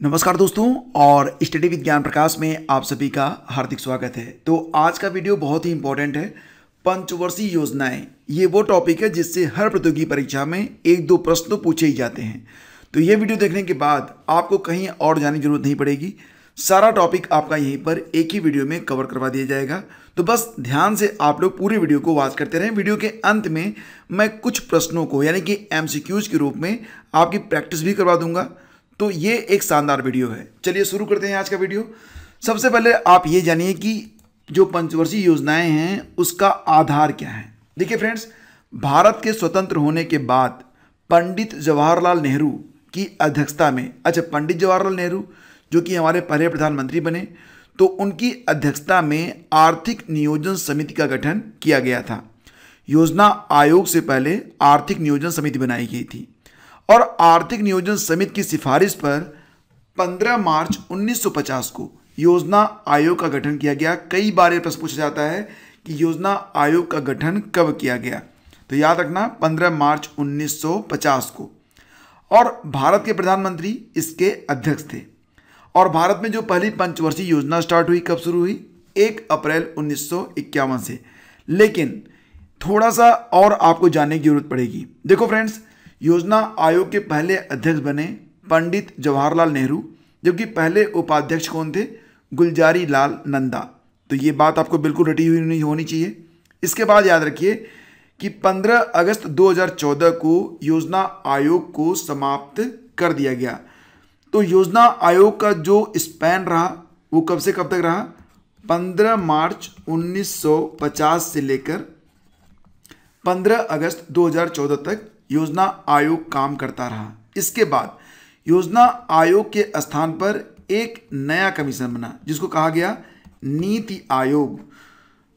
नमस्कार दोस्तों, और स्टडी विज्ञान प्रकाश में आप सभी का हार्दिक स्वागत है। तो आज का वीडियो बहुत ही इंपॉर्टेंट है, पंचवर्षीय योजनाएँ। ये वो टॉपिक है जिससे हर प्रतियोगी परीक्षा में एक दो प्रश्न तो पूछे ही जाते हैं। तो ये वीडियो देखने के बाद आपको कहीं और जाने की ज़रूरत नहीं पड़ेगी। सारा टॉपिक आपका यहीं पर एक ही वीडियो में कवर करवा दिया जाएगा। तो बस ध्यान से आप लोग पूरी वीडियो को वॉच करते रहें। वीडियो के अंत में मैं कुछ प्रश्नों को, यानी कि एम के रूप में आपकी प्रैक्टिस भी करवा दूँगा। तो ये एक शानदार वीडियो है। चलिए शुरू करते हैं आज का वीडियो। सबसे पहले आप ये जानिए कि जो पंचवर्षीय योजनाएँ हैं, उसका आधार क्या है। देखिए फ्रेंड्स, भारत के स्वतंत्र होने के बाद पंडित जवाहरलाल नेहरू की अध्यक्षता में अच्छा पंडित जवाहरलाल नेहरू, जो कि हमारे पहले प्रधानमंत्री बने तो उनकी अध्यक्षता में आर्थिक नियोजन समिति का गठन किया गया था। योजना आयोग से पहले आर्थिक नियोजन समिति बनाई गई थी। और आर्थिक नियोजन समिति की सिफारिश पर 15 मार्च 1950 को योजना आयोग का गठन किया गया। कई बार यह प्रश्न पूछा जाता है कि योजना आयोग का गठन कब किया गया? तो याद रखना 15 मार्च 1950 को। और भारत के प्रधानमंत्री इसके अध्यक्ष थे। और भारत में जो पहली पंचवर्षीय योजना स्टार्ट हुई, कब शुरू हुई? एक अप्रैल उन्नीस सौ इक्यावन से। लेकिन थोड़ा सा और आपको जानने की ज़रूरत पड़ेगी। देखो फ्रेंड्स योजना आयोग के पहले अध्यक्ष बने पंडित जवाहरलाल नेहरू, जबकि पहले उपाध्यक्ष कौन थे? गुलजारी लाल नंदा। तो ये बात आपको बिल्कुल रटी हुई नहीं होनी चाहिए। इसके बाद याद रखिए कि 15 अगस्त 2014 को योजना आयोग को समाप्त कर दिया गया। तो योजना आयोग का जो स्पैन रहा, वो कब से कब तक रहा? 15 मार्च 1950 से लेकर 15 अगस्त 2014 तक योजना आयोग काम करता रहा। इसके बाद योजना आयोग के स्थान पर एक नया कमीशन बना, जिसको कहा गया नीति आयोग।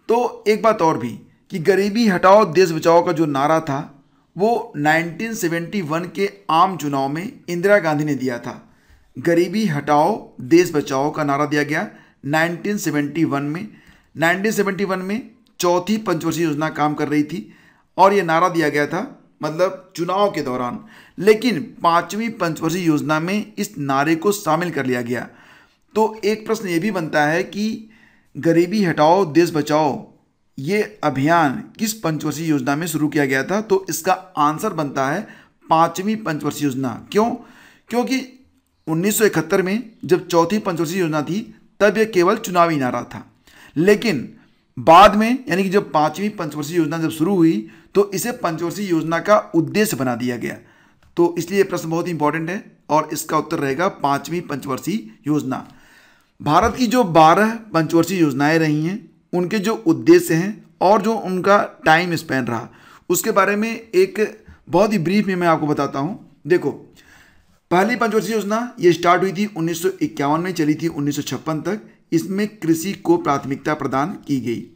तो एक बात और भी, कि गरीबी हटाओ, देश बचाओ का जो नारा था, वो 1971 के आम चुनाव में इंदिरा गांधी ने दिया था। गरीबी हटाओ, देश बचाओ का नारा दिया गया 1971 में। 1971 में चौथी पंचवर्षीय योजना काम कर रही थी, और ये नारा दिया गया था मतलब चुनाव के दौरान। लेकिन पांचवी पंचवर्षीय योजना में इस नारे को शामिल कर लिया गया। तो एक प्रश्न ये भी बनता है कि गरीबी हटाओ, देश बचाओ, ये अभियान किस पंचवर्षीय योजना में शुरू किया गया था? तो इसका आंसर बनता है पांचवी पंचवर्षीय योजना। क्यों? क्योंकि 1971 में जब चौथी पंचवर्षीय योजना थी, तब यह केवल चुनावी नारा था। लेकिन बाद में, यानी कि जब पांचवी पंचवर्षीय योजना जब शुरू हुई तो इसे पंचवर्षीय योजना का उद्देश्य बना दिया गया। तो इसलिए प्रश्न बहुत इंपॉर्टेंट है और इसका उत्तर रहेगा पांचवी पंचवर्षीय योजना। भारत की जो बारह पंचवर्षीय योजनाएँ रही हैं, उनके जो उद्देश्य हैं और जो उनका टाइम स्पेन रहा, उसके बारे में एक बहुत ही ब्रीफ में मैं आपको बताता हूँ। देखो, पहली पंचवर्षीय योजना ये स्टार्ट हुई थी उन्नीस सौ इक्यावन में, चली थी उन्नीस सौ छप्पन तक। इसमें कृषि को प्राथमिकता प्रदान की गई।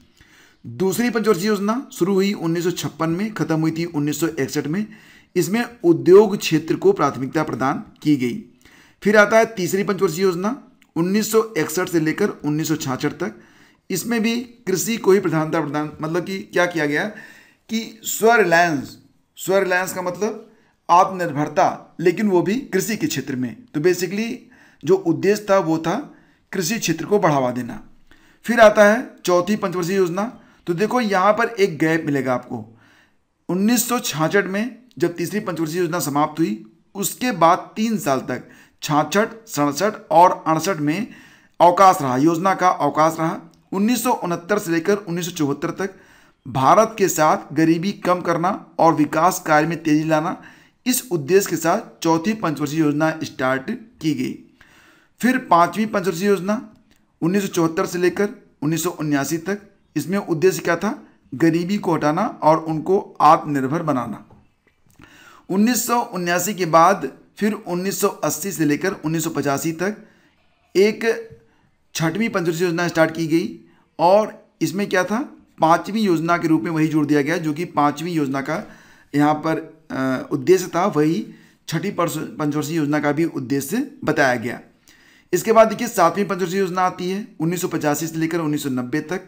दूसरी पंचवर्षीय योजना शुरू हुई उन्नीस सौ छप्पन में, खत्म हुई थी 1961 में। इसमें उद्योग क्षेत्र को प्राथमिकता प्रदान की गई। फिर आता है तीसरी पंचवर्षीय योजना 1961 से लेकर उन्नीस तक। इसमें भी कृषि को ही प्रधानता प्रदान मतलब कि क्या किया गया कि स्व रिलायंस स्व रिलायंस का मतलब आत्मनिर्भरता, लेकिन वो भी कृषि के क्षेत्र में। तो बेसिकली जो उद्देश्य था वो था कृषि क्षेत्र को बढ़ावा देना। फिर आता है चौथी पंचवर्षीय योजना। तो देखो, यहाँ पर एक गैप मिलेगा आपको। उन्नीस में जब तीसरी पंचवर्षीय योजना समाप्त हुई, उसके बाद तीन साल तक छाछठ, सड़सठ और अड़सठ में अवकाश रहा। योजना का अवकाश रहा। उन्नीस सौ उनहत्तर से लेकर उन्नीस सौ चौहत्तर तक भारत के साथ गरीबी कम करना और विकास कार्य में तेज़ी लाना, इस उद्देश्य के साथ चौथी पंचवर्षीय योजना स्टार्ट की गई। फिर पांचवी पंचवर्षीय योजना, उन्नीस सौ चौहत्तर से लेकर उन्नीस तक। इसमें उद्देश्य क्या था? गरीबी को हटाना और उनको आत्मनिर्भर बनाना। उन्नीस के बाद फिर 1980 से लेकर उन्नीस सौ पचासी तक एक छठवीं पंचवर्षीय योजना स्टार्ट की गई और इसमें क्या था? पांचवी योजना के रूप में वही जोड़ दिया गया, जो कि पांचवी योजना का यहाँ पर उद्देश्य था। वही छठी पंचवर्षीय योजना का भी उद्देश्य बताया गया। इसके बाद देखिए, सातवीं पंचवर्षीय योजना आती है, उन्नीस सौ पचासी से लेकर 1990 तक।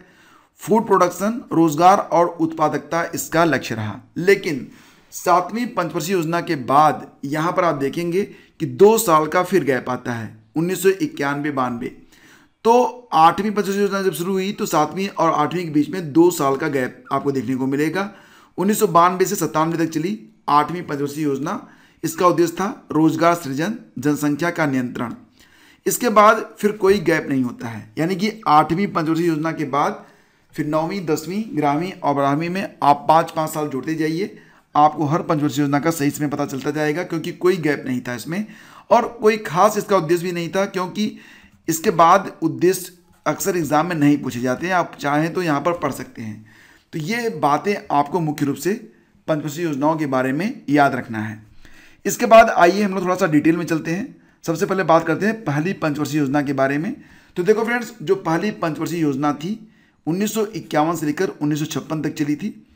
फ़ूड प्रोडक्शन रोज़गार और उत्पादकता, इसका लक्ष्य रहा। लेकिन सातवीं पंचवर्षीय योजना के बाद यहाँ पर आप देखेंगे कि दो साल का फिर गैप आता है, उन्नीस सौ इक्यानवे तो आठवीं पंचवर्षीय योजना जब शुरू हुई तो सातवीं और आठवीं के बीच में दो साल का गैप आपको देखने को मिलेगा। उन्नीस सौ बानवे से सत्तानवे तक चली आठवीं पंचवर्षीय योजना। इसका उद्देश्य था रोज़गार सृजन, जनसंख्या का नियंत्रण। इसके बाद फिर कोई गैप नहीं होता है। यानी कि आठवीं, पंचवर्षीय योजना के बाद फिर नौवीं, दसवीं, ग्यारहवीं और बारहवीं में आप पाँच पाँच साल जोड़ते जाइए। आपको हर पंचवर्षीय योजना का सही समय पता चलता जाएगा, क्योंकि कोई गैप नहीं था इसमें। और कोई खास इसका उद्देश्य भी नहीं था, क्योंकि इसके बाद उद्देश्य अक्सर एग्ज़ाम में नहीं पूछे जाते हैं। आप चाहें तो यहाँ पर पढ़ सकते हैं। तो ये बातें आपको मुख्य रूप से पंचवर्षीय योजनाओं के बारे में याद रखना है। इसके बाद आइए हम लोग थोड़ा सा डिटेल में चलते हैं। सबसे पहले बात करते हैं पहली पंचवर्षीय योजना के बारे में। तो देखो फ्रेंड्स, जो पहली पंचवर्षीय योजना थी, उन्नीस सौ इक्यावन से लेकर उन्नीस सौ छप्पन तक चली थी।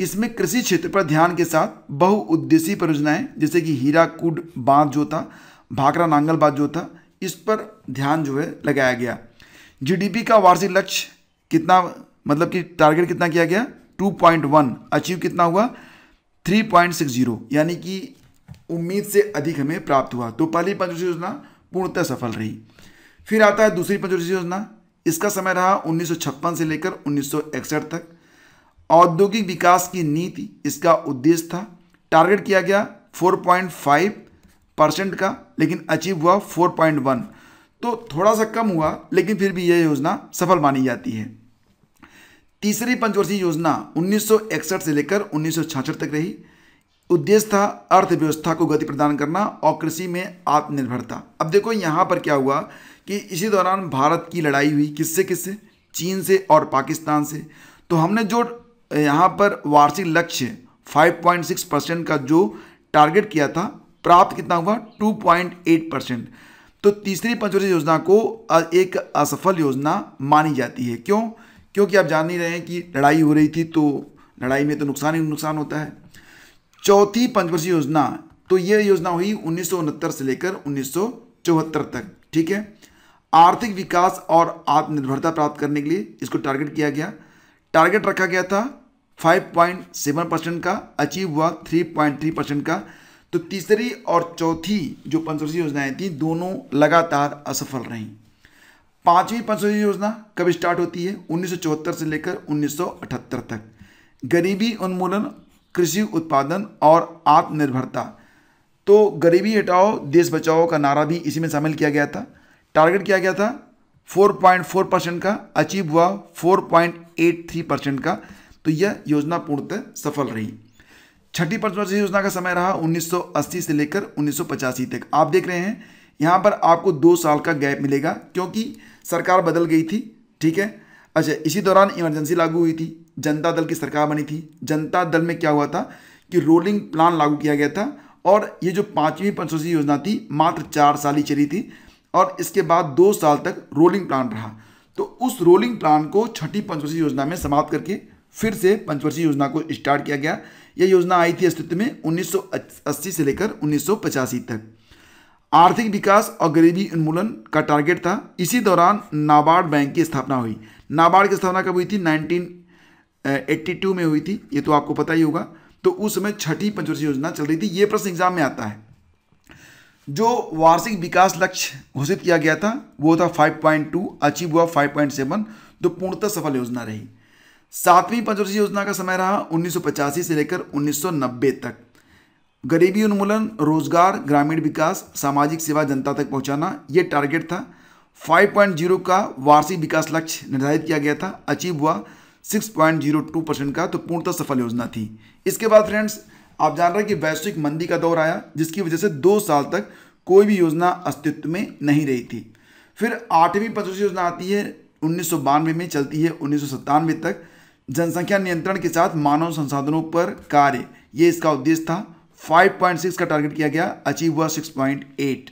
इसमें कृषि क्षेत्र पर ध्यान के साथ बहुउद्देशीय परियोजनाएँ, जैसे कि हीराकुड बाँध जो था, भाखरा, नांगल बाँध जो था, इस पर ध्यान जो है लगाया गया। जीडीपी का वार्षिक लक्ष्य कितना मतलब कि टारगेट कितना किया गया? 2.1 अचीव कितना हुआ? 3.60 यानी कि उम्मीद से अधिक हमें प्राप्त हुआ। तो पहली पंचवर्षीय योजना पूर्णतः सफल रही। फिर आता है दूसरी पंचवर्षीय योजना। इसका समय रहा उन्नीस सौ छप्पन से लेकर उन्नीस सौ इकसठ तक। औद्योगिक विकास की नीति, इसका उद्देश्य था। टारगेट किया गया 4.5 परसेंट का, लेकिन अचीव हुआ 4.1 तो थोड़ा सा कम हुआ, लेकिन फिर भी यह योजना सफल मानी जाती है। तीसरी पंचवर्षीय योजना 1961 से लेकर उन्नीस सौ छियासठ तक रही। उद्देश्य था अर्थव्यवस्था को गति प्रदान करना और कृषि में आत्मनिर्भरता। अब देखो यहाँ पर क्या हुआ कि इसी दौरान भारत की लड़ाई हुई किससे किससे? चीन से और पाकिस्तान से। तो हमने जो यहाँ पर वार्षिक लक्ष्य 5.6 परसेंट का जो टारगेट किया था, प्राप्त कितना हुआ? 2.8 परसेंट तो तीसरी पंचवर्षीय योजना को एक असफल योजना मानी जाती है। क्यों? क्योंकि आप जान नहीं रहे हैं कि लड़ाई हो रही थी तो लड़ाई में तो नुकसान ही नुकसान होता है। चौथी पंचवर्षीय योजना तो ये योजना हुई उन्नीस सौ उनहत्तर से लेकर उन्नीस सौ चौहत्तर तक, ठीक है? आर्थिक विकास और आत्मनिर्भरता प्राप्त करने के लिए इसको टारगेट किया गया। टारगेट रखा गया था 5.7 परसेंट का अचीव हुआ 3.3 परसेंट का। तो तीसरी और चौथी जो पंचवर्षीय योजनाएँ थी, दोनों लगातार असफल रहीं। पांचवी पंचवर्षीय योजना कब स्टार्ट होती है? उन्नीस सौ चौहत्तर से लेकर उन्नीस सौ अठहत्तर तक। गरीबी उन्मूलन कृषि उत्पादन और आत्मनिर्भरता। तो गरीबी हटाओ, देश बचाओ का नारा भी इसी में शामिल किया गया था। टारगेट किया गया था 4.4 परसेंट का अचीव हुआ 4.83 परसेंट का। तो यह योजना पूर्णतः सफल रही। छठी पंचवर्षीय योजना का समय रहा 1980 से लेकर उन्नीस सौ पचासी तक। आप देख रहे हैं, यहाँ पर आपको दो साल का गैप मिलेगा, क्योंकि सरकार बदल गई थी, ठीक है? अच्छा इसी दौरान इमरजेंसी लागू हुई थी। जनता दल की सरकार बनी थी। जनता दल में क्या हुआ था कि रोलिंग प्लान लागू किया गया था और ये जो पाँचवीं पंचवर्षीय योजना थी, मात्र चार साल ही चली थी और इसके बाद दो साल तक रोलिंग प्लान रहा। तो उस रोलिंग प्लान को छठी पंचवर्षीय योजना में समाप्त करके फिर से पंचवर्षीय योजना को स्टार्ट किया गया। यह योजना आई थी अस्तित्व में 1980 से लेकर उन्नीस सौ पचासी तक। आर्थिक विकास और गरीबी उन्मूलन का टारगेट था। इसी दौरान नाबार्ड बैंक की स्थापना हुई। नाबार्ड की स्थापना कब हुई थी? 1982 में हुई थी, ये तो आपको पता ही होगा। तो उस समय छठी पंचवर्षीय योजना चल रही थी। ये प्रश्न एग्ज़ाम में आता है। जो वार्षिक विकास लक्ष्य घोषित किया गया था, वो था 5.2 अचीव हुआ 5.7 तो पूर्णतः सफल योजना रही। सातवीं पंचवर्षीय योजना का समय रहा उन्नीस सौ पचासी से लेकर 1990 तक। गरीबी उन्मूलन, रोज़गार, ग्रामीण विकास, सामाजिक सेवा जनता तक पहुंचाना, ये टारगेट था। 5.0 का वार्षिक विकास लक्ष्य निर्धारित किया गया था, अचीव हुआ 6.02 परसेंट का तो पूर्णतः सफल योजना थी। इसके बाद फ्रेंड्स, आप जान रहे हैं कि वैश्विक मंदी का दौर आया, जिसकी वजह से दो साल तक कोई भी योजना अस्तित्व में नहीं रही थी। फिर आठवीं पंचवर्षीय योजना आती है, उन्नीस सौ बानवे में चलती है, उन्नीस सौ सत्तानवे तक जनसंख्या नियंत्रण के साथ मानव संसाधनों पर कार्य। ये इसका उद्देश्य था। 5.6 का टारगेट किया गया, अचीव हुआ 6.8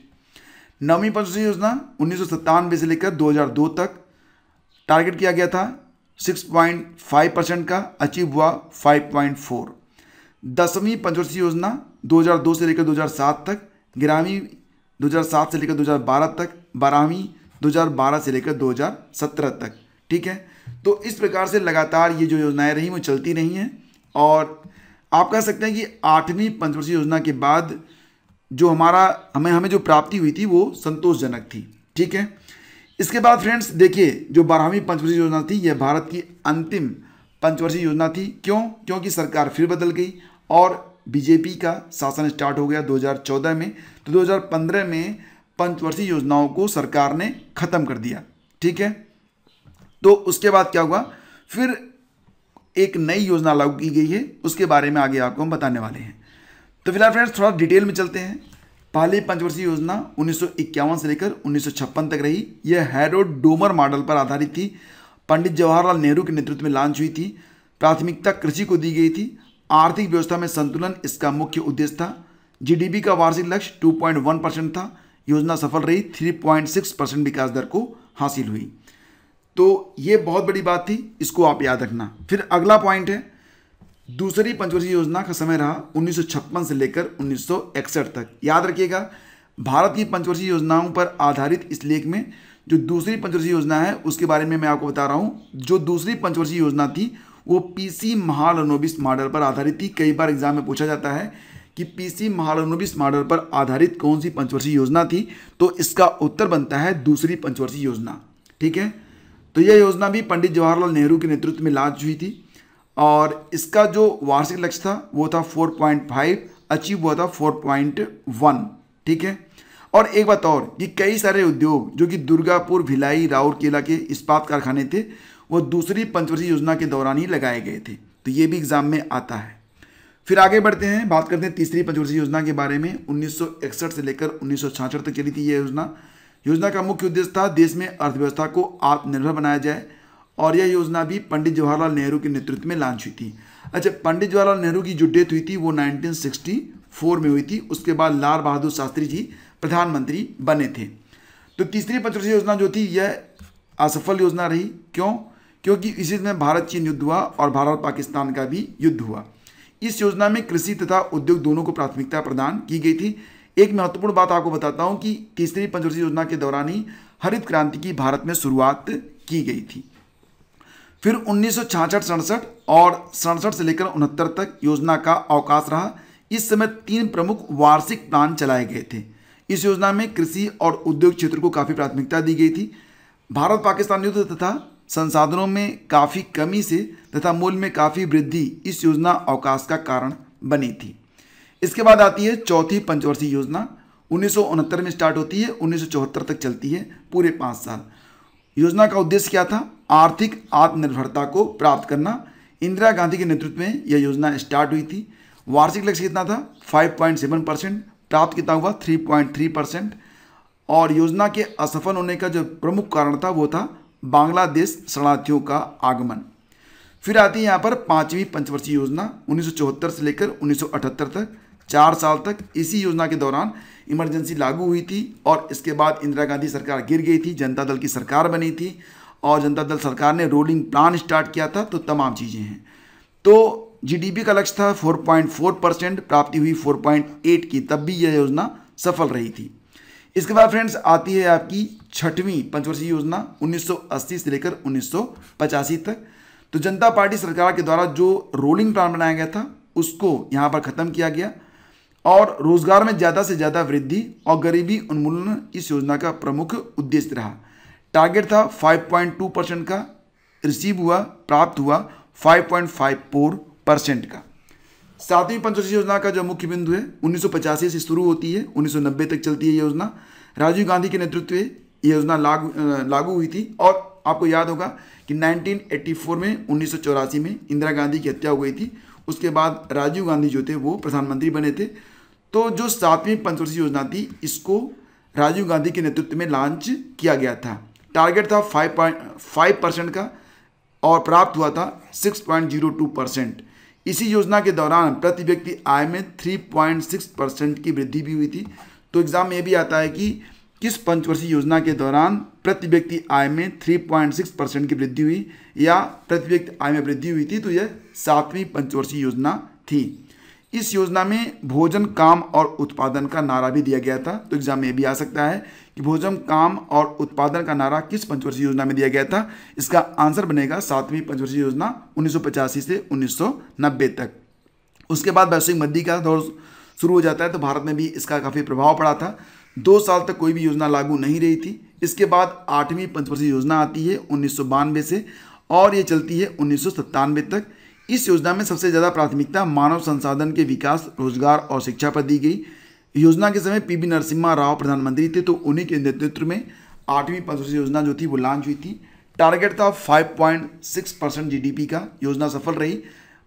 नवीं पंचवर्षीय योजना उन्नीस से लेकर 2002 तक। टारगेट किया गया था। 6.5 परसेंट का अचीव हुआ 5.4 दसवीं पंचवर्षीय योजना 2002 से लेकर 2007 तक। ग्यारहवीं 2007 से लेकर 2012 तक। बारहवीं 2012 से लेकर 2017 तक। ठीक है? तो इस प्रकार से लगातार ये जो योजनाएँ रही, वो चलती रही हैं। और आप कह सकते हैं कि आठवीं पंचवर्षीय योजना के बाद जो हमारा, हमें हमें जो प्राप्ति हुई थी, वो संतोषजनक थी। ठीक है? इसके बाद फ्रेंड्स, देखिए, जो बारहवीं पंचवर्षीय योजना थी, यह भारत की अंतिम पंचवर्षीय योजना थी। क्यों? क्योंकि सरकार फिर बदल गई और बीजेपी का शासन स्टार्ट हो गया 2014 में। तो 2015 में पंचवर्षीय योजनाओं को सरकार ने ख़त्म कर दिया। ठीक है? तो उसके बाद क्या हुआ? फिर एक नई योजना लागू की गई है। उसके बारे में आगे आपको हम बताने वाले हैं। तो फ़िलहाल फ्रेंड्स थोड़ा डिटेल में चलते हैं। पहली पंचवर्षीय योजना उन्नीस सौ इक्यावन से लेकर उन्नीस सौ छप्पन तक रही। यह हैरोड डोमर मॉडल पर आधारित थी। पंडित जवाहरलाल नेहरू के नेतृत्व में लॉन्च हुई थी। प्राथमिकता कृषि को दी गई थी। आर्थिक व्यवस्था में संतुलन इसका मुख्य उद्देश्य था। जीडीपी का वार्षिक लक्ष्य 2.1 परसेंट था। योजना सफल रही। 3.6 परसेंट विकास दर को हासिल हुई। तो ये बहुत बड़ी बात थी। इसको आप याद रखना। फिर अगला पॉइंट है दूसरी पंचवर्षीय योजना का समय रहा उन्नीस सौ छप्पन से लेकर उन्नीस सौ इकसठ तक। याद रखिएगा, भारत की पंचवर्षीय योजनाओं पर आधारित इस लेख में जो दूसरी पंचवर्षीय योजना है, उसके बारे में मैं आपको बता रहा हूँ। जो दूसरी पंचवर्षीय योजना थी, वो पीसी महालनोबिस मॉडल पर आधारित थी। कई बार एग्ज़ाम में पूछा जाता है कि पीसी महालनोबिस मॉडल पर आधारित कौन सी पंचवर्षीय योजना थी तो इसका उत्तर बनता है दूसरी पंचवर्षीय योजना। ठीक है? तो यह योजना भी पंडित जवाहरलाल नेहरू के नेतृत्व में लॉन्च हुई थी। और इसका जो वार्षिक लक्ष्य था, वो था 4.5 अचीव हुआ था 4.1 ठीक है? और एक बात और, कि कई सारे उद्योग, जो कि दुर्गापुर, भिलाई राउरकेला के इस्पात कारखाने थे, वो दूसरी पंचवर्षीय योजना के दौरान ही लगाए गए थे। तो ये भी एग्ज़ाम में आता है। फिर आगे बढ़ते हैं, बात करते हैं तीसरी पंचवर्षीय योजना के बारे में। 1961 से लेकर उन्नीस तक चली थी ये योजना। योजना का मुख्य उद्देश्य था, देश में अर्थव्यवस्था को आत्मनिर्भर बनाया जाए और यह योजना भी पंडित जवाहरलाल नेहरू के नेतृत्व में लॉन्च हुई थी। अच्छा पंडित जवाहरलाल नेहरू की जो डेथ हुई थी, वो 1964 में हुई थी। उसके बाद लाल बहादुर शास्त्री जी प्रधानमंत्री बने थे। तो तीसरी पंचवर्षीय योजना जो थी, यह असफल योजना रही। क्यों? क्योंकि इसी में भारत चीन युद्ध हुआ और भारत पाकिस्तान का भी युद्ध हुआ। इस योजना में कृषि तथा उद्योग दोनों को प्राथमिकता प्रदान की गई थी। एक महत्वपूर्ण बात आपको बताता हूँ कि तीसरी पंचवर्षीय योजना के दौरान ही हरित क्रांति की भारत में शुरुआत की गई थी। फिर उन्नीस सौ और सड़सठ से लेकर उनहत्तर तक योजना का अवकाश रहा। इस समय तीन प्रमुख वार्षिक प्लान चलाए गए थे। इस योजना में कृषि और उद्योग क्षेत्र को काफ़ी प्राथमिकता दी गई थी। भारत पाकिस्तान युद्ध तथा संसाधनों में काफ़ी कमी से तथा मूल्य में काफ़ी वृद्धि इस योजना अवकाश का कारण बनी थी। इसके बाद आती है चौथी पंचवर्षीय योजना। उन्नीस सौ उनहत्तर में स्टार्ट होती है, उन्नीस सौ चौहत्तर तक चलती है पूरे पाँच साल। योजना का उद्देश्य क्या था? आर्थिक आत्मनिर्भरता को प्राप्त करना। इंदिरा गांधी के नेतृत्व में यह योजना स्टार्ट हुई थी। वार्षिक लक्ष्य कितना था? 5.7 परसेंट। प्राप्त कितना हुआ? 3.3 परसेंट। और योजना के असफल होने का जो प्रमुख कारण था, वो था बांग्लादेश शरणार्थियों का आगमन। फिर आती है यहाँ पर पांचवी पंचवर्षीय योजना, उन्नीस सौ चौहत्तर से लेकर 1978 तक, चार साल तक। इसी योजना के दौरान इमरजेंसी लागू हुई थी और इसके बाद इंदिरा गांधी सरकार गिर गई थी, जनता दल की सरकार बनी थी और जनता दल सरकार ने रोलिंग प्लान स्टार्ट किया था तो तमाम चीज़ें हैं। तो जीडीपी का लक्ष्य था 4.4 परसेंट प्राप्ति हुई 4.8 की, तब भी यह योजना सफल रही थी। इसके बाद फ्रेंड्स आती है आपकी छठवीं पंचवर्षीय योजना 1980 से लेकर उन्नीस सौ पचासी तक। तो जनता पार्टी सरकार के द्वारा जो रोलिंग प्लान बनाया गया था, उसको यहाँ पर ख़त्म किया गया। और रोज़गार में ज़्यादा से ज़्यादा वृद्धि और गरीबी उन्मूलन इस योजना का प्रमुख उद्देश्य रहा। टारगेट था 5.2 परसेंट का रिसीव हुआ, प्राप्त हुआ 5.54 परसेंट का। सातवीं पंचवर्षीय योजना का जो मुख्य बिंदु है, उन्नीस से शुरू होती है 1990 तक चलती है योजना। राजीव गांधी के नेतृत्व में ये योजना लागू लागू हुई थी और आपको याद होगा कि 1984 में, उन्नीस सौ चौरासी में इंदिरा गांधी की हत्या हो गई थी। उसके बाद राजीव गांधी जो थे वो प्रधानमंत्री बने थे। तो जो सातवीं पंचवर्षीय योजना थी, इसको राजीव गांधी के नेतृत्व में लॉन्च किया गया था। टारगेट था फाइव पॉइंट फाइव परसेंट का और प्राप्त हुआ था six point zero two percent इसी योजना के दौरान प्रति व्यक्ति आय में 3.6 परसेंट की वृद्धि भी हुई थी। तो एग्ज़ाम में ये भी आता है कि किस पंचवर्षीय योजना के दौरान प्रति व्यक्ति आय में 3.6 परसेंट की वृद्धि हुई या प्रति व्यक्ति आय में वृद्धि हुई थी तो यह सातवीं पंचवर्षीय योजना थी। इस योजना में भोजन, काम और उत्पादन का नारा भी दिया गया था। तो एग्ज़ाम में भी आ सकता है कि भोजन, काम और उत्पादन का नारा किस पंचवर्षीय योजना में दिया गया था? इसका आंसर बनेगा सातवीं पंचवर्षीय योजना उन्नीस सौ पचासी से 1990 तक। उसके बाद वैश्विक मंदी का दौर शुरू हो जाता है तो भारत में भी इसका काफ़ी प्रभाव पड़ा था। दो साल तक कोई भी योजना लागू नहीं रही थी। इसके बाद आठवीं पंचवर्षीय योजना आती है उन्नीस सौ बानवे से और ये चलती है उन्नीस सौ सत्तानबे तक। इस योजना में सबसे ज़्यादा प्राथमिकता मानव संसाधन के विकास, रोज़गार और शिक्षा पर दी गई। योजना के समय पीबी नरसिम्हा राव प्रधानमंत्री थे तो उन्हीं के नेतृत्व में आठवीं पंचवर्षीय योजना जो थी, वो लॉन्च हुई थी। टारगेट था 5.6 परसेंट जीडीपी का। योजना सफल रही।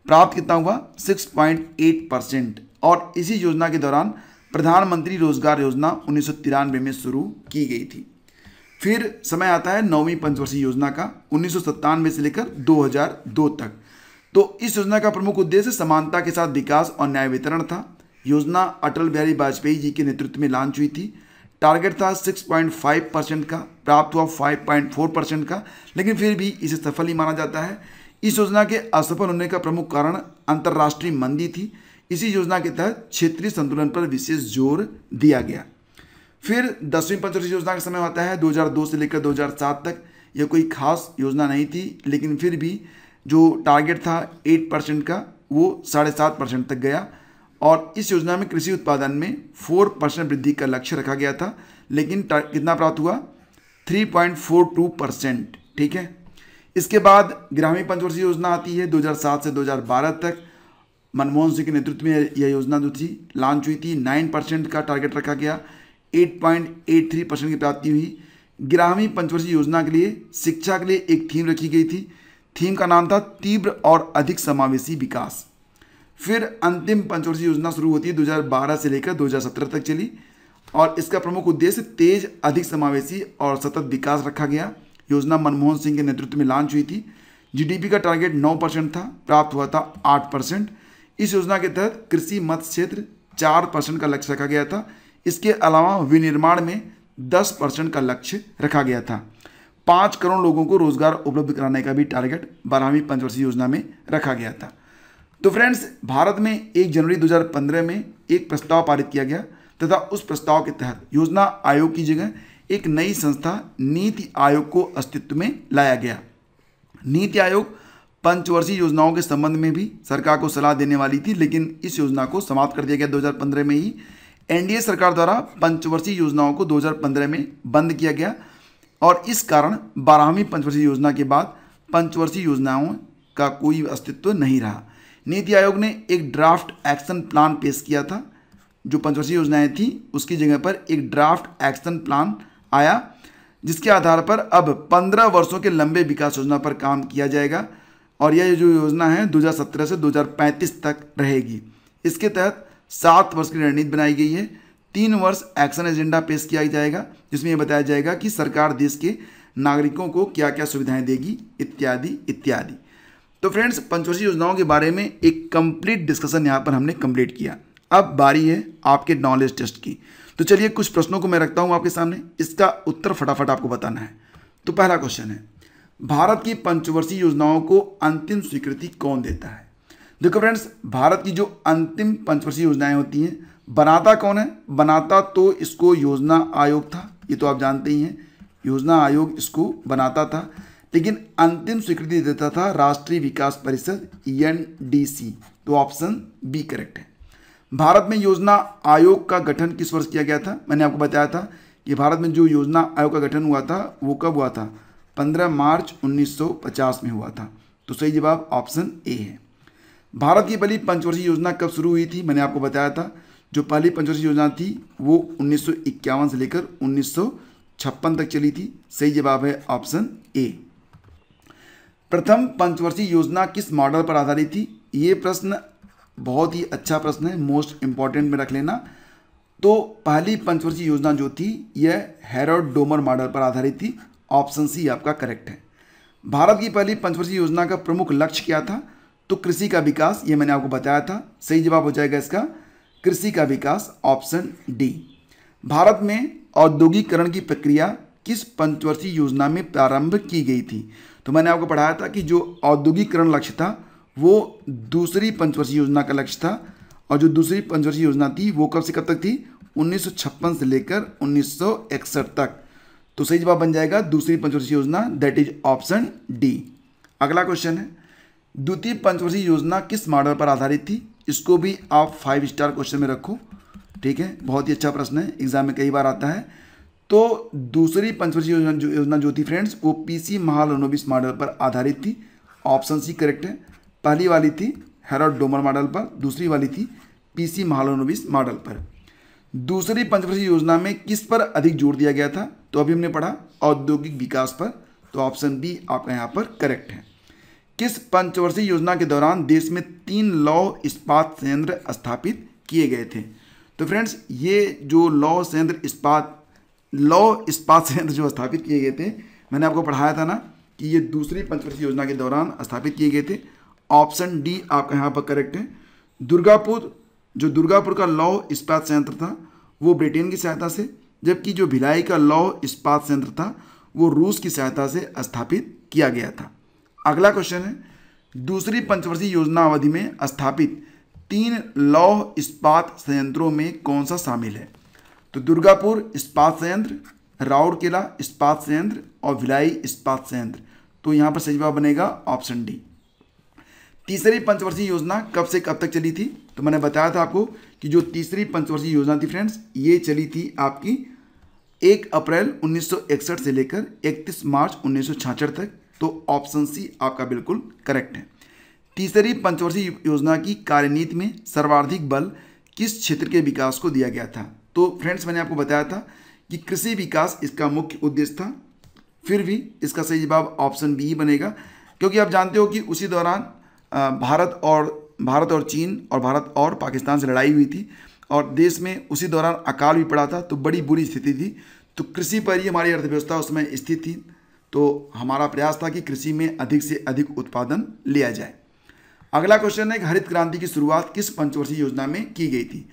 प्राप्त कितना हुआ? 6.8 परसेंट और इसी योजना के दौरान प्रधानमंत्री रोज़गार योजना उन्नीस सौ तिरानवे में शुरू की गई थी। फिर समय आता है नौवीं पंचवर्षीय योजना का, उन्नीस सौ सत्तानवे से लेकर 2002 तक। तो इस योजना का प्रमुख उद्देश्य समानता के साथ विकास और न्याय वितरण था। योजना अटल बिहारी वाजपेयी जी के नेतृत्व में लॉन्च हुई थी। टारगेट था 6.5 परसेंट का, प्राप्त हुआ 5.4 परसेंट का, लेकिन फिर भी इसे सफल ही माना जाता है। इस योजना के असफल होने का प्रमुख कारण अंतर्राष्ट्रीय मंदी थी। इसी योजना के तहत क्षेत्रीय संतुलन पर विशेष ज़ोर दिया गया। फिर दसवीं पंचवर्षीय योजना का समय आता है। 2002 से लेकर 2007 तक यह कोई खास योजना नहीं थी, लेकिन फिर भी जो टारगेट था एट परसेंट का, वो साढ़े सात परसेंट तक गया। और इस योजना में कृषि उत्पादन में फोर परसेंट वृद्धि का लक्ष्य रखा गया था, लेकिन कितना प्राप्त हुआ? Three point four two percent ठीक है? इसके बाद ग्रामीण पंचवर्षीय योजना आती है 2007 से 2012 तक। मनमोहन सिंह के नेतृत्व में यह योजना जो थी लॉन्च हुई थी नाइन परसेंट का टारगेट रखा गया। Eight point eight three percent की प्राप्ति हुई। ग्रामीण पंचवर्षीय योजना के लिए, शिक्षा के लिए एक थीम रखी गई थी। थीम का नाम था तीव्र और अधिक समावेशी विकास। फिर अंतिम पंचवर्षीय योजना शुरू होती है 2012 से लेकर 2017 तक चली और इसका प्रमुख उद्देश्य तेज, अधिक समावेशी और सतत विकास रखा गया। योजना मनमोहन सिंह के नेतृत्व में लॉन्च हुई थी। जीडीपी का टारगेट 9 परसेंट था, प्राप्त हुआ था 8 परसेंट। इस योजना के तहत कृषि मत्स्य क्षेत्र 4 परसेंट का लक्ष्य रखा गया था। इसके अलावा विनिर्माण में 10 परसेंट का लक्ष्य रखा गया था। पाँच करोड़ लोगों को रोज़गार उपलब्ध कराने का भी टारगेट बारहवीं पंचवर्षीय योजना में रखा गया था। तो फ्रेंड्स, भारत में एक जनवरी 2015 में एक प्रस्ताव पारित किया गया तथा उस प्रस्ताव के तहत योजना आयोग की जगह एक नई संस्था नीति आयोग को अस्तित्व में लाया गया। नीति आयोग पंचवर्षीय योजनाओं के संबंध में भी सरकार को सलाह देने वाली थी, लेकिन इस योजना को समाप्त कर दिया गया 2015 में ही। एनडीए सरकार द्वारा पंचवर्षीय योजनाओं को 2015 में बंद किया गया और इस कारण बारहवीं पंचवर्षीय योजना के बाद पंचवर्षीय योजनाओं का कोई अस्तित्व नहीं रहा। नीति आयोग ने एक ड्राफ्ट एक्शन प्लान पेश किया था। जो पंचवर्षीय योजनाएँ थी, उसकी जगह पर एक ड्राफ्ट एक्शन प्लान आया, जिसके आधार पर अब पंद्रह वर्षों के लंबे विकास योजना पर काम किया जाएगा और यह जो योजना है 2017 से 2035 तक रहेगी। इसके तहत सात वर्ष की रणनीति बनाई गई है। तीन वर्ष एक्शन एजेंडा पेश किया जाएगा, जिसमें यह बताया जाएगा कि सरकार देश के नागरिकों को क्या क्या सुविधाएँ देगी, इत्यादि इत्यादि। तो फ्रेंड्स पंचवर्षीय योजनाओं के बारे में एक कंप्लीट डिस्कशन यहाँ पर हमने कंप्लीट किया। अब बारी है आपके नॉलेज टेस्ट की। तो चलिए कुछ प्रश्नों को मैं रखता हूँ आपके सामने, इसका उत्तर फटाफट आपको बताना है। तो पहला क्वेश्चन है, भारत की पंचवर्षीय योजनाओं को अंतिम स्वीकृति कौन देता है? देखो फ्रेंड्स भारत की जो अंतिम पंचवर्षीय योजनाएँ होती हैं बनाता कौन है? बनाता तो इसको योजना आयोग था। ये तो आप जानते ही हैं। योजना आयोग इसको बनाता था। लेकिन अंतिम स्वीकृति देता था राष्ट्रीय विकास परिषद एन तो ऑप्शन बी करेक्ट है। भारत में योजना आयोग का गठन किस वर्ष किया गया था? मैंने आपको बताया था कि भारत में जो योजना आयोग का गठन हुआ था, वो कब हुआ था? 15 मार्च 1950 में हुआ था। तो सही जवाब ऑप्शन ए है। भारत की पहली पंचवर्षीय योजना कब शुरू हुई थी? मैंने आपको बताया था। जो पहली पंचवर्षीय योजना थी, वो उन्नीस सौ इक्यावन से लेकर उन्नीस सौ छप्पन तक चली थी। सही जवाब है ऑप्शन ए। प्रथम पंचवर्षीय योजना किस मॉडल पर आधारित थी? ये प्रश्न बहुत ही अच्छा प्रश्न है मोस्ट इंपॉर्टेंट में रख लेना। तो पहली पंचवर्षीय योजना जो थी, यह हेरोड डोमर मॉडल पर आधारित थी। ऑप्शन सी आपका करेक्ट है। भारत की पहली पंचवर्षीय योजना का प्रमुख लक्ष्य क्या था? तो कृषि का विकास ये मैंने आपको बताया था। सही जवाब हो जाएगा इसका कृषि का विकास, ऑप्शन डी। भारत में औद्योगिकरण की प्रक्रिया किस पंचवर्षीय योजना में प्रारंभ की गई थी? तो मैंने आपको पढ़ाया था कि जो औद्योगिकरण लक्ष्य था, वो दूसरी पंचवर्षीय योजना का लक्ष्य था और जो दूसरी पंचवर्षीय योजना थी, वो कब से कब तक थी? उन्नीस सौ छप्पन से लेकर उन्नीस सौ इकसठ तक। तो सही जवाब बन जाएगा, दूसरी पंचवर्षीय योजना दैट इज़ ऑप्शन डी अगला क्वेश्चन है, द्वितीय पंचवर्षीय योजना किस मॉडल पर आधारित थी? इसको भी आप फाइव स्टार क्वेश्चन में रखो। ठीक है? बहुत ही अच्छा प्रश्न है। एग्ज़ाम में कई बार आता है। तो दूसरी पंचवर्षीय योजना जो योजना जो थी फ्रेंड्स वो पीसी महालनोबिस मॉडल पर आधारित थी। ऑप्शन सी करेक्ट है। पहली वाली थी हेरोड डोमर मॉडल पर, दूसरी वाली थी पीसी महालनोबिस मॉडल पर। दूसरी पंचवर्षीय योजना में किस पर अधिक ज़ोर दिया गया था? तो अभी हमने पढ़ा औद्योगिक विकास पर। तो ऑप्शन बी आपका यहाँ पर करेक्ट है। किस पंचवर्षीय योजना के दौरान देश में तीन लौ इस्पात संयंत्र स्थापित किए गए थे? तो फ्रेंड्स, ये जो लौ संयंत्र इस्पात लौ इस्पात संयंत्र जो स्थापित किए गए थे, मैंने आपको पढ़ाया था ना कि ये दूसरी पंचवर्षीय योजना के दौरान स्थापित किए गए थे। ऑप्शन डी आपका यहाँ पर करेक्ट है। दुर्गापुर, जो दुर्गापुर का लौ इस्पात संयंत्र था, वो ब्रिटेन की सहायता से, जबकि जो भिलाई का लौ इस्पात संयंत्र था, वो रूस की सहायता से स्थापित किया गया था। अगला क्वेश्चन है, दूसरी पंचवर्षीय योजना अवधि में स्थापित तीन लौह इस्पात संयंत्रों में कौन सा शामिल है? तो दुर्गापुर इस्पात संयंत्र राउरकेला इस्पात संयंत्र और भिलाई इस्पात संयंत्र। तो यहाँ पर सही जवाब बनेगा ऑप्शन डी। तीसरी पंचवर्षीय योजना कब से कब तक चली थी? तो मैंने बताया था आपको कि जो तीसरी पंचवर्षीय योजना थी फ्रेंड्स ये चली थी आपकी एक अप्रैल 1961 से लेकर 31 मार्च उन्नीस तक। तो ऑप्शन सी आपका बिल्कुल करेक्ट है। तीसरी पंचवर्षीय योजना की कार्यनीति में सर्वाधिक बल किस क्षेत्र के विकास को दिया गया था? तो फ्रेंड्स, मैंने आपको बताया था कि कृषि विकास इसका मुख्य उद्देश्य था, फिर भी इसका सही जवाब ऑप्शन बी ही बनेगा, क्योंकि आप जानते हो कि उसी दौरान भारत और भारत और चीन और भारत और पाकिस्तान से लड़ाई हुई थी और देश में उसी दौरान अकाल भी पड़ा था तो बड़ी बुरी स्थिति थी। तो कृषि पर ही हमारी अर्थव्यवस्था उसमें स्थित थी। तो हमारा प्रयास था कि कृषि में अधिक से अधिक उत्पादन लिया जाए। अगला क्वेश्चन है हरित क्रांति की शुरुआत किस पंचवर्षीय योजना में की गई थी?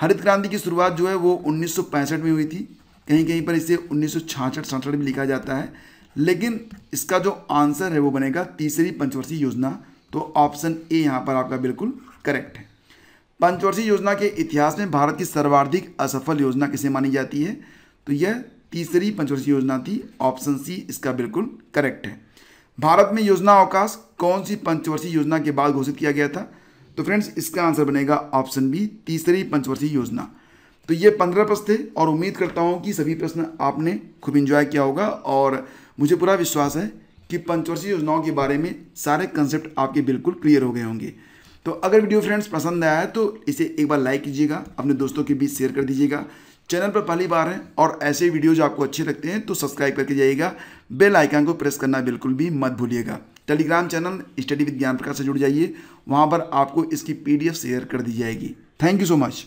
हरित क्रांति की शुरुआत जो है वो उन्नीस सौ पैंसठ में हुई थी। कहीं कहीं पर इसे उन्नीस सौ में लिखा जाता है। लेकिन इसका जो आंसर है वो बनेगा तीसरी पंचवर्षीय योजना। तो ऑप्शन ए यहाँ पर आपका बिल्कुल करेक्ट है। पंचवर्षीय योजना के इतिहास में भारत की सर्वाधिक असफल योजना किसे मानी जाती है? तो यह तीसरी पंचवर्षीय योजना थी ऑप्शन सी इसका बिल्कुल करेक्ट है। भारत में योजना अवकाश कौन सी पंचवर्षीय योजना के बाद घोषित किया गया था? तो फ्रेंड्स इसका आंसर बनेगा ऑप्शन बी तीसरी पंचवर्षीय योजना। तो ये पंद्रह प्रश्न थे और उम्मीद करता हूँ कि सभी प्रश्न आपने खूब इंजॉय किया होगा और मुझे पूरा विश्वास है कि पंचवर्षीय योजनाओं के बारे में सारे कंसेप्ट आपके बिल्कुल क्लियर हो गए होंगे। तो अगर वीडियो फ्रेंड्स पसंद आया है तो इसे एक बार लाइक कीजिएगा, अपने दोस्तों के बीच शेयर कर दीजिएगा। चैनल पर पहली बार हैं और ऐसे वीडियोज़ आपको अच्छे लगते हैं तो सब्सक्राइब करके जाइएगा। बेल आइकन को प्रेस करना बिल्कुल भी मत भूलिएगा। टेलीग्राम चैनल स्टडी विद ज्ञान प्रकाश से जुड़ जाइए। वहाँ पर आपको इसकी पीडीएफ शेयर कर दी जाएगी। Thank you so much.